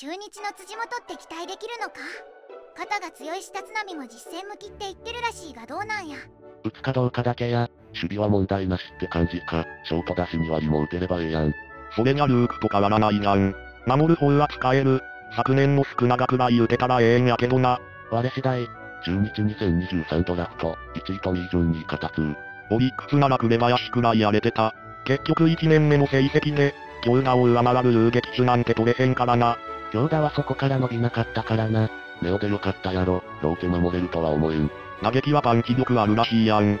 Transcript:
中日の辻元って期待できるのか？肩が強いし立浪も実戦向きって言ってるらしいがどうなんや？打つかどうかだけや、守備は問題なしって感じか、ショート出しに割も打てればええやん。それじゃルークと変わらないやん。守る方は使える。昨年の少長くらい打てたらええんやけどな。我次第、中日2023ドラフト、1位と2位順に片通。オリックスなら紅林くらい荒れてた。結局1年目の成績で、強打を上回る遊撃手なんて取れへんからな。強打はそこから伸びなかったからな。ネオでよかったやろ、ローテ守れるとは思えん。嘆きはパンチ力あるらしいやん。